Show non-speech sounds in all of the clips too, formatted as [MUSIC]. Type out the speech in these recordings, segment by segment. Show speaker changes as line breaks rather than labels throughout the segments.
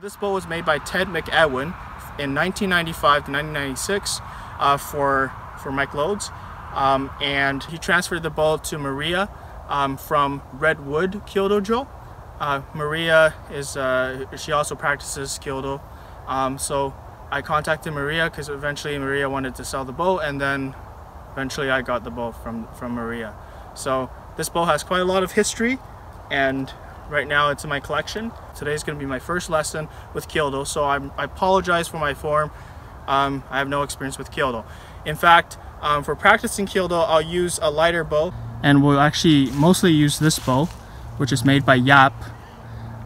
This bow was made by Ted McEwen in 1995 to 1996 uh, for, for Mike Loades. Um, and he transferred the bow to Maria um, from Redwood Kyudo Uh, Maria is, uh, she also practices Kyudo. Um, so I contacted Maria because eventually Maria wanted to sell the bow and then eventually I got the bow from, from Maria. So this bow has quite a lot of history and Right now it's in my collection. Today's gonna be my first lesson with Kyudo, so I'm, i apologize for my form. Um, I have no experience with Kyudo. In fact, um, for practicing Kyudo, I'll use a lighter bow. And we'll actually mostly use this bow, which is made by Jaap.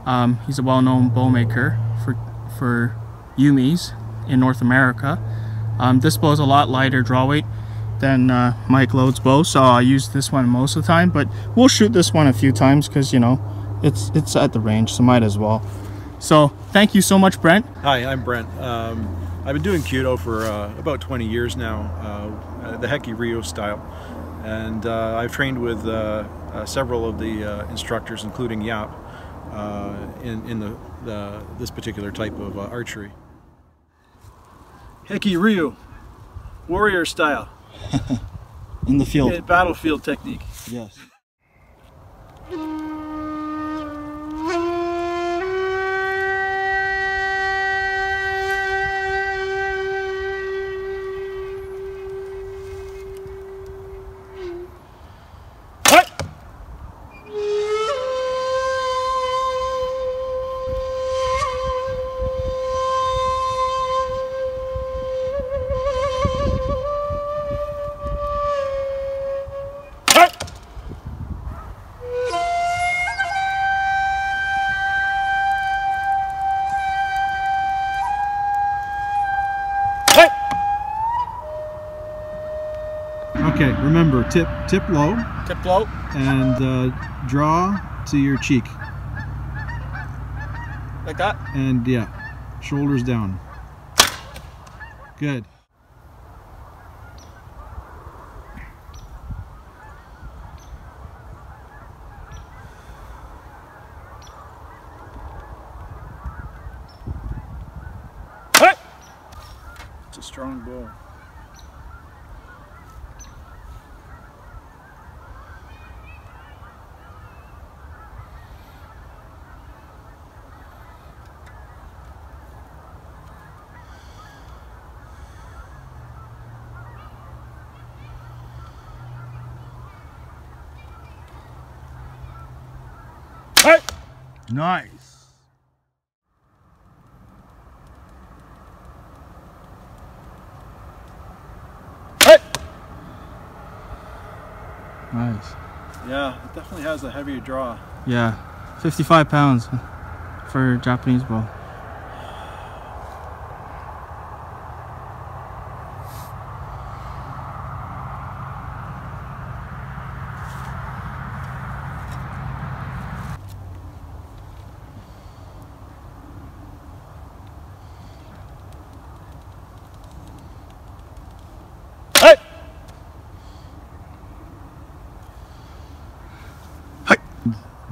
Um, he's a well-known bow maker for, for Yumis in North America. Um, this bow is a lot lighter draw weight than uh, Mike Loades' bow, so I use this one most of the time, but we'll shoot this one a few times because, you know, it's it's at the range, so might as well. So thank you so much, Brent.
Hi, I'm Brent. Um, I've been doing Kyudo for uh, about 20 years now, uh, the Heki Ryu style, and uh, I've trained with uh, uh, several of the uh, instructors, including Jaap, in in the, the, this particular type of archery. Heki Ryu, warrior style. [LAUGHS]
in the field.
battlefield technique.
Yes.
Okay, remember, tip tip low.
Tip low.
And uh, draw to your cheek.
Like that?
And yeah, shoulders down. Good. It's a strong bow.
Nice.
Hey.
Nice.
Yeah, it definitely has a heavier draw.
Yeah, 55 pounds for Japanese bow.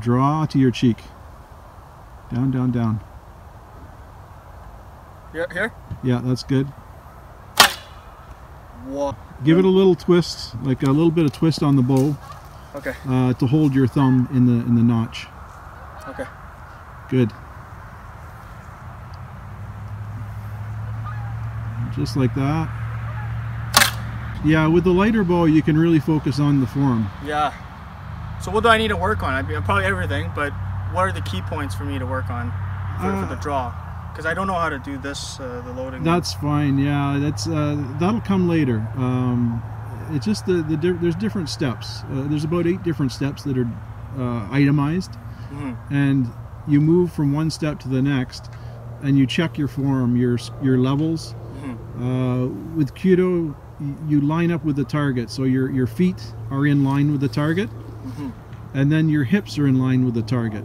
Draw to your cheek. Down, down, down.
Here? here?
Yeah, that's good.
What?
Give it a little twist, like a little bit of twist on the bow.
Okay.
Uh, to hold your thumb in the in the notch.
Okay.
Good. Just like that. Yeah, with the lighter bow, you can really focus on the form.
Yeah. So what do I need to work on? I mean, probably everything, but what are the key points for me to work on for, uh, for the uh, draw? Because I don't know how to do this, uh, the loading.
That's fine. Yeah, that's uh, that'll come later. Um, it's just the, the there's different steps. Uh, there's about eight different steps that are uh, itemized, mm -hmm. and you move from one step to the next, and you check your form, your your levels. Mm -hmm. with Kyudo, you line up with the target, so your your feet are in line with the target -hmm. And then your hips are in line with the target.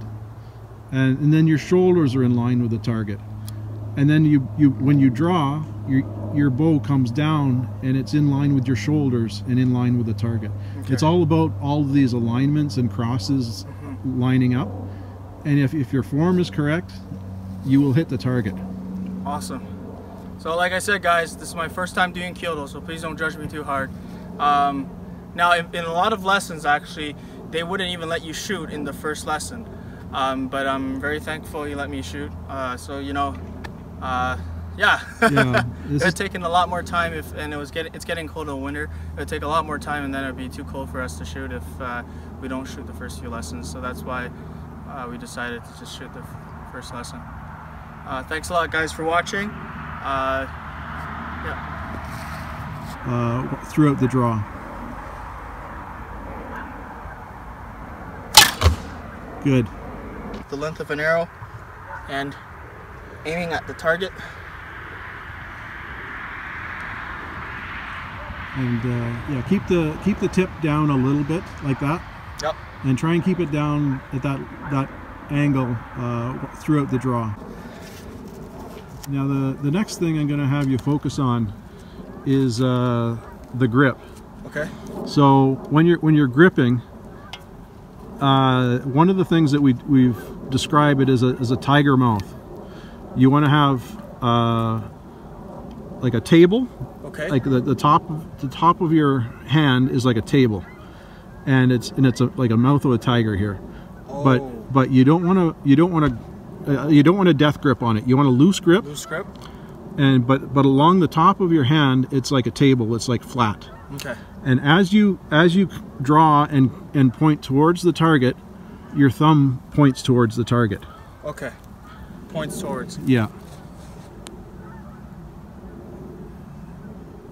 And, and then your shoulders are in line with the target. And then you, you when you draw, your, your bow comes down and it's in line with your shoulders and in line with the target. Okay. It's all about all of these alignments and crosses mm -hmm. lining up. And if, if your form is correct, you will hit the target.
Awesome. So like I said, guys, this is my first time doing Kyudo, so please don't judge me too hard. Um, now, in, in, a lot of lessons, actually, they wouldn't even let you shoot in the first lesson. Um, but I'm very thankful you let me shoot. Uh, so, you know, uh, yeah, yeah it's is... taking a lot more time if, and it was getting, it's getting cold in winter. It would take a lot more time and then it would be too cold for us to shoot if uh, we don't shoot the first few lessons. So that's why uh, we decided to just shoot the first lesson. Uh, thanks a lot guys for watching. Uh, yeah.
Uh, throughout the draw. Good.
The length of an arrow and aiming at the target.
And uh, yeah, keep the keep the tip down a little bit like that.
Yep.
And try and keep it down at that that angle uh, throughout the draw. Now the, the next thing I'm going to have you focus on is uh, the grip.
Okay.
So when you're when you're gripping, uh, one of the things that we we've described it as a as a tiger mouth. You want to have uh, like a table.
Okay.
Like the, the top the top of your hand is like a table, and it's and it's a, like a mouth of a tiger here. Oh. But but you don't want to you don't want to uh, you don't want a death grip on it. You want a loose grip.
Loose grip.
And but but along the top of your hand, it's like a table. It's like flat.
Okay.
And as you as you draw and and point towards the target, your thumb points towards the target.
Okay. Points towards.
Yeah.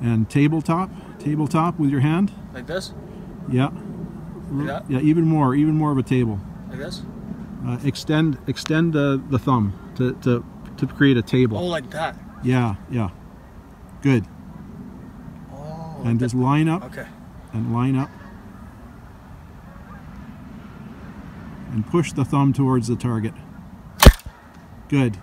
And tabletop, tabletop with your hand.
Like this.
Yeah.
Like
yeah, even more, even more of a table.
Like this
uh, extend extend the, the thumb to, to, to create a table.
Oh, like that?
Yeah, yeah. Good. And just line up.
Okay.
And line up. And push the thumb towards the target. Good.